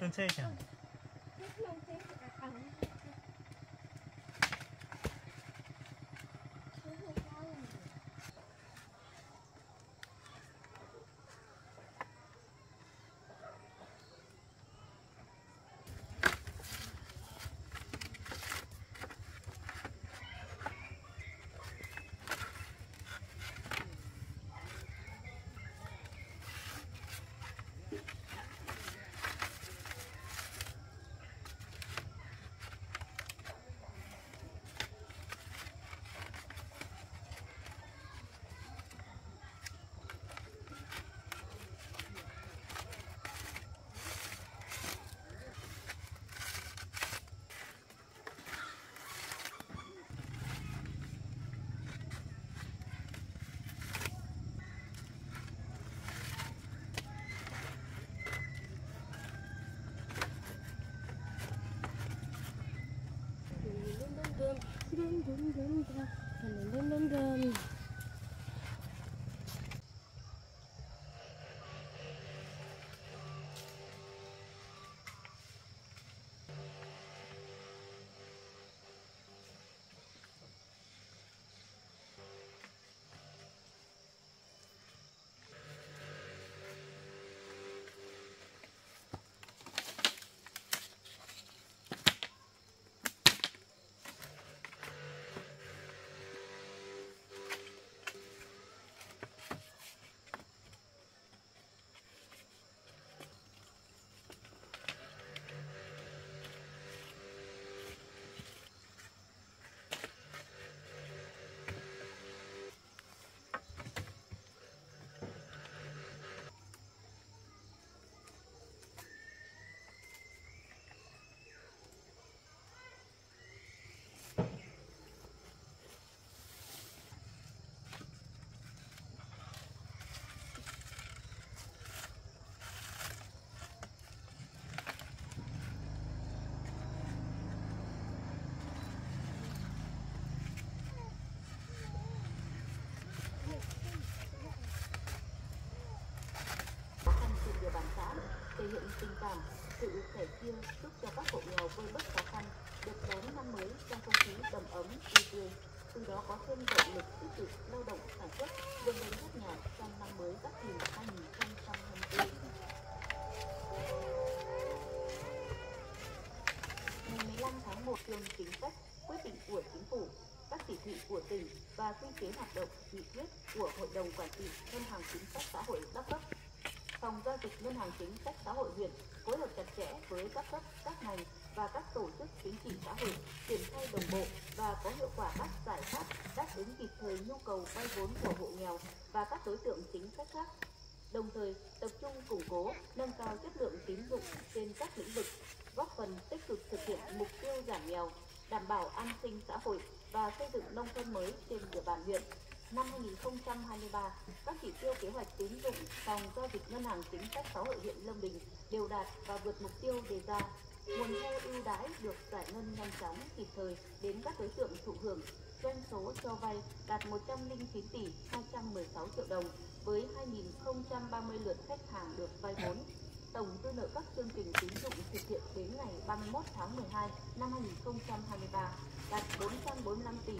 Don't take. Cảm sự sẻ chia, giúp cho các hộ nghèo vơi bớt khó khăn, được đón năm mới trong không khí đầm ấm, vui tươi. Từ đó có thêm động lực tích cực lao động sản xuất, vươn lên thoát nghèo trong năm mới giáp thìn 2024 ngày 15 tháng 1 trường chính sách quyết định của chính phủ, các chỉ thị của tỉnh và quy chế hoạt động, nghị quyết của hội đồng quản trị ngân hàng chính sách xã hội các cấp phòng giao dịch ngân hàng chính sách xã hội huyện phối hợp chặt chẽ với các cấp, các ngành và các tổ chức chính trị xã hội triển khai đồng bộ và có hiệu quả các giải pháp đáp ứng kịp thời nhu cầu vay vốn của hộ nghèo và các đối tượng chính sách khác. Đồng thời, tập trung củng cố, nâng cao chất lượng tín dụng trên các lĩnh vực, góp phần tích cực thực hiện mục tiêu giảm nghèo, đảm bảo an sinh xã hội và xây dựng nông thôn mới trên địa bàn huyện năm 2023, các chỉ tiêu kế hoạch tín dụng phòng giao dịch ngân hàng chính sách xã hội huyện Lâm Bình đều đạt và vượt mục tiêu đề ra. Nguồn thu ưu đãi được giải ngân nhanh chóng, kịp thời đến các đối tượng thụ hưởng. Doanh số cho vay đạt 109 tỷ 216 triệu đồng với 2.030 lượt khách hàng được vay vốn. Tổng dư nợ các chương trình tín dụng thực hiện đến ngày 31 tháng 12 năm 2023 đạt 445 tỷ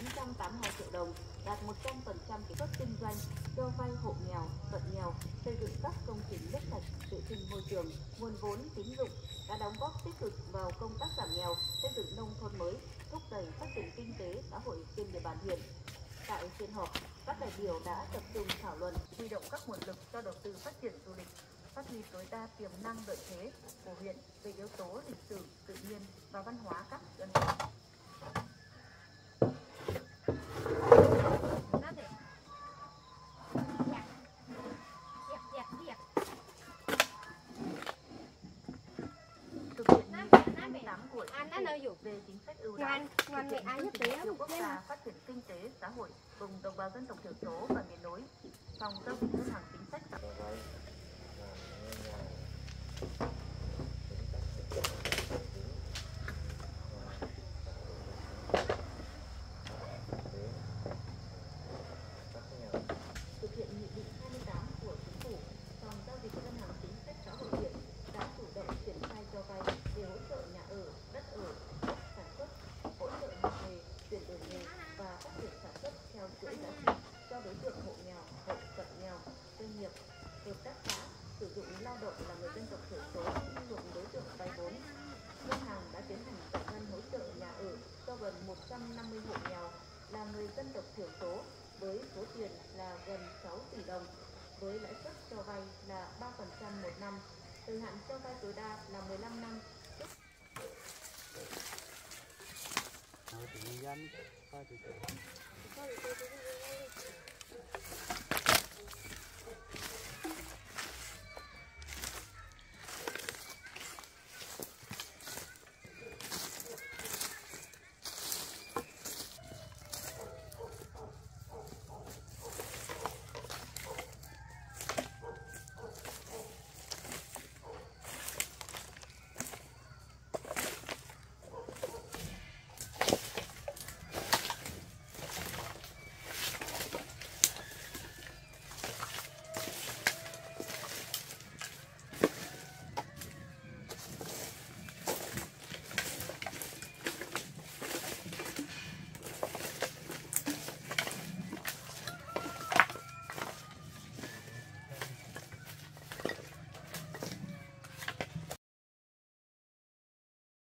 982 triệu đồng, đạt 100% kỹ thuật kinh doanh, cho vay hộ nghèo, cận nghèo, xây dựng các công trình nước sạch, vệ sinh môi trường, nguồn vốn tín dụng đã đóng góp tích cực vào công tác giảm nghèo, xây dựng nông thôn mới, thúc đẩy phát triển kinh tế xã hội trên địa bàn huyện. Tại phiên họp, các đại biểu đã tập trung thảo luận huy động các nguồn lực cho đầu tư phát triển du lịch, phát huy tối đa tiềm năng lợi thế của huyện về yếu tố lịch sử, tự nhiên và văn hóa các dân tộc. thực hiện nghị quyết 28 của Anh chính đã nơi phủ dụ về chính sách ưu đãi Ngoan, thực ngoan hiện mẹ ai chương giúp trình ái nhất tiêu quốc gia phát triển kinh tế, xã hội, vùng đồng bào dân tộc thiểu số và miền núi. Phòng giao dịch ngân hàng chính sách xã hội thực hiện nghị định 28 của chính phủ phòng giao dịch ngân hàng chính sách xã hội huyện đã chủ động triển khai theo chuỗi giá trị cho đối tượng hộ nghèo, hộ cận nghèo, doanh nghiệp, hợp tác xã sử dụng lao động là người dân tộc thiểu số thuộc đối tượng vay vốn. Ngân hàng đã tiến hành giải ngân hỗ trợ nhà ở cho gần 150 hộ nghèo là người dân tộc thiểu số với số tiền là gần 6 tỷ đồng với lãi suất cho vay là 3% một năm, thời hạn cho vay tối đa là 15 năm. Nhân dân